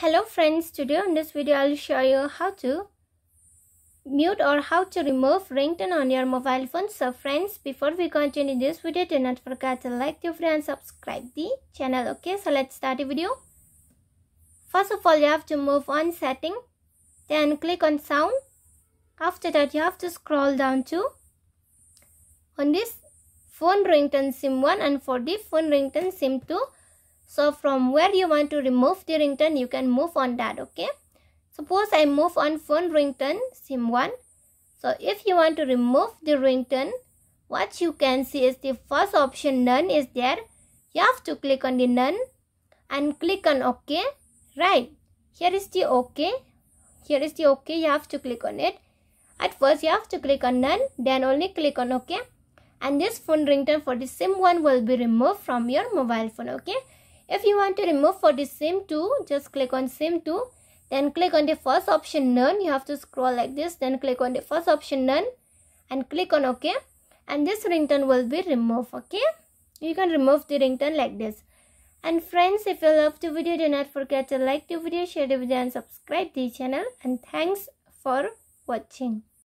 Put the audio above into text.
Hello friends, today in this video I'll show you how to mute or how to remove ringtone on your mobile phone. So friends, before we continue this video, do not forget to like the video and subscribe the channel. Okay, so let's start the video. First of all, you have to move on setting, then click on sound. After that, you have to scroll down to on this phone ringtone sim 1 and for the phone ringtone sim 2 so from where you want to remove the ringtone, you can move on that, okay? Suppose I move on phone ringtone, SIM 1. So if you want to remove the ringtone, what you can see is the first option none is there. You have to click on the none and click on OK. Right. Here is the OK. Here is the OK. You have to click on it. At first you have to click on none. Then only click on OK. And this phone ringtone for the SIM 1 will be removed from your mobile phone. Okay. If you want to remove for the SIM 2, just click on SIM 2. Then click on the first option none. You have to scroll like this. Then click on the first option none. And click on OK. And this ringtone will be removed. Okay. You can remove the ringtone like this. And friends, if you love the video, do not forget to like the video, share the video and subscribe the channel. And thanks for watching.